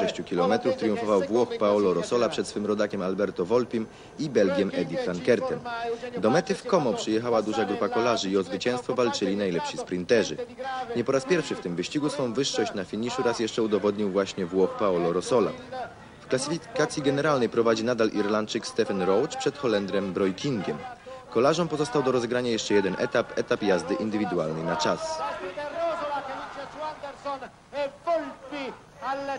26 km triumfował Włoch Paolo Rossola przed swym rodakiem Alberto Volpim i Belgiem Eddie Frankertem. Do mety w Como przyjechała duża grupa kolarzy i o zwycięstwo walczyli najlepsi sprinterzy. Nie po raz pierwszy w tym wyścigu swą wyższość na finiszu raz jeszcze udowodnił właśnie Włoch Paolo Rossola. W klasyfikacji generalnej prowadzi nadal Irlandczyk Stephen Roach przed Holendrem Broikingiem. Kolarzom pozostał do rozegrania jeszcze jeden etap, etap jazdy indywidualnej na czas. Rosola